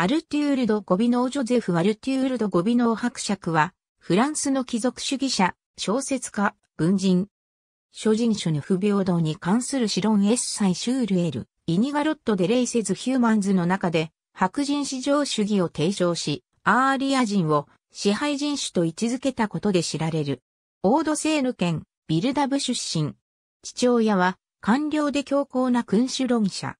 アルテュールド・ゴビノー・ジョゼフ・アルテュールド・ゴビノー伯爵は、フランスの貴族主義者、小説家、文人。諸人種の不平等に関する試論 Essai sur l'inégalité des races humaines の中で、白人至上主義を提唱し、アーリア人を支配人種と位置づけたことで知られる。オードセーヌ県、ビルダブ出身。父親は、官僚で強硬な君主論者。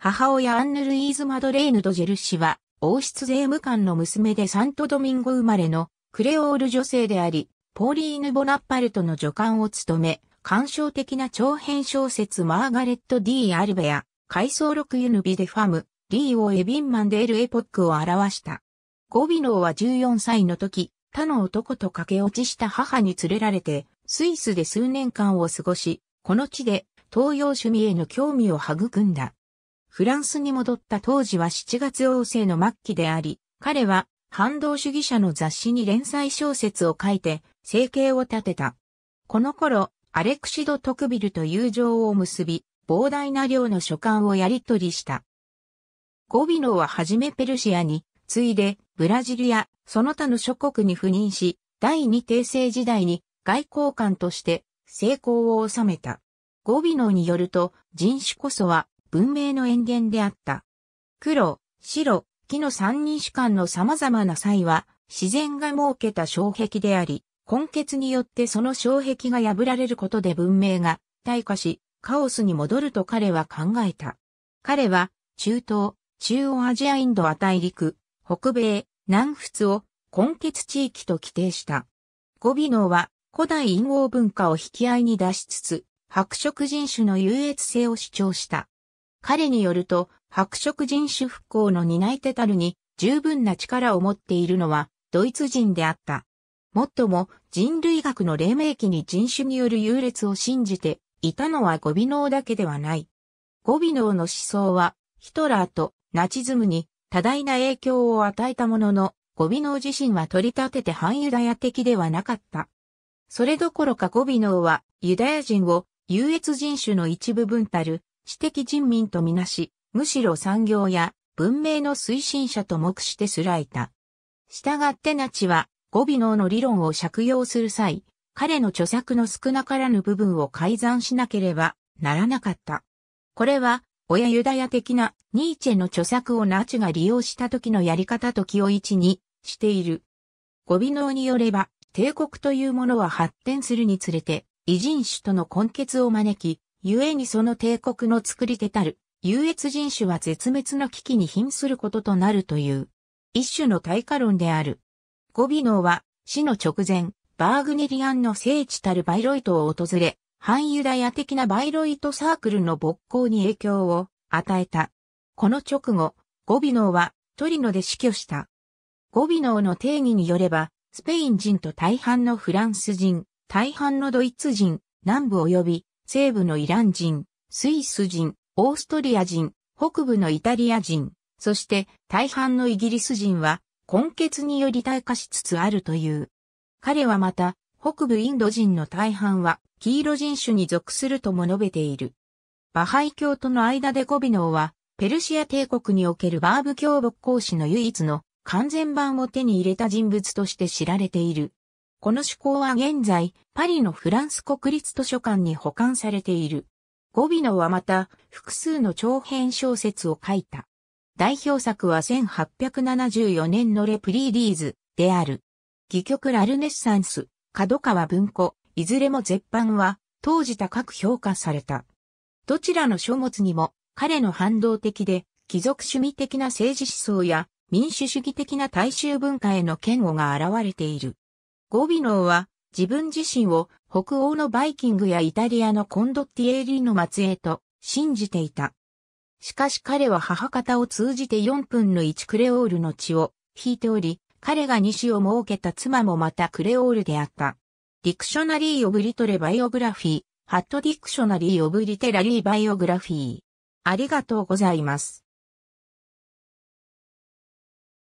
母親アンヌ・ルイーズ・マドレーヌ・ド・ジェルシーは、王室税務官の娘でサントドミンゴ生まれのクレオール女性であり、ポーリーヌ・ボナッパルトの女官を務め、感傷的な長編小説 Marguerite d'Alby、回想録 Une vie de femme, liée aux événements de l'époque を著した。ゴビノーは14歳の時、他の男と駆け落ちした母に連れられて、スイスで数年間を過ごし、この地で東洋趣味への興味を育んだ。フランスに戻った当時は7月王政の末期であり、彼は反動主義者の雑誌に連載小説を書いて生計を立てた。この頃、アレクシド・トクビルと友情を結び、膨大な量の書簡をやり取りした。ゴビノははじめペルシアに、次いでブラジルやその他の諸国に赴任し、第二帝政時代に外交官として成功を収めた。ゴビノによると人種こそは文明の延源であった。黒、白、木の三人種間の様々な際は自然が設けた障壁であり、根血によってその障壁が破られることで文明が退化し、カオスに戻ると彼は考えた。彼は中東、中央アジアインドア大陸、北米、南仏を根血地域と規定した。ゴビノーは古代陰謀文化を引き合いに出しつつ、白色人種の優越性を主張した。彼によると、白色人種復興の担い手たるに十分な力を持っているのはドイツ人であった。もっとも人類学の黎明期に人種による優劣を信じていたのはゴビノーだけではない。ゴビノーの思想はヒトラーとナチズムに多大な影響を与えたものの、ゴビノー自身は取り立てて反ユダヤ的ではなかった。それどころかゴビノーはユダヤ人を優越人種の一部分たる知的人民とみなし、むしろ産業や文明の推進者と目してすらいた。従ってナチはゴビノーの理論を借用する際、彼の著作の少なからぬ部分を改ざんしなければならなかった。これは親ユダヤ的なニーチェの著作をナチが利用した時のやり方と気を一にしている。ゴビノーによれば、帝国というものは発展するにつれて、異人種との根結を招き、故にその帝国の作り手たる、優越人種は絶滅の危機に瀕することとなるという、一種の対価論である。ゴビノーは、死の直前、バーグネリアンの聖地たるバイロイトを訪れ、反ユダヤ的なバイロイトサークルの勃興に影響を与えた。この直後、ゴビノーはトリノで死去した。ゴビノーの定義によれば、スペイン人と大半のフランス人、大半のドイツ人、南部及び西部のイラン人、スイス人、オーストリア人、北部のイタリア人、そして大半のイギリス人は根血により退化しつつあるという。彼はまた、北部インド人の大半は黄色人種に属するとも述べている。バハイ教との間でゴビノーは、ペルシア帝国におけるバーブ教牧講師の唯一の完全版を手に入れた人物として知られている。この趣向は現在、パリのフランス国立図書館に保管されている。ゴビノはまた、複数の長編小説を書いた。代表作は1874年のレプリーディーズである。戯曲ラルネッサンス、角川文庫、いずれも絶版は当時高く評価された。どちらの書物にも彼の反動的で貴族主義的な政治思想や民主主義的な大衆文化への嫌悪が現れている。ゴビノーは自分自身を北欧のバイキングやイタリアのコンドッティエーリの末裔と信じていた。しかし彼は母方を通じて4分の1クレオールの血を引いており、彼が西を設けた妻もまたクレオールであった。Dictionary of Literary Biography、ハット・ Dictionary of Literary Biography。ありがとうございます。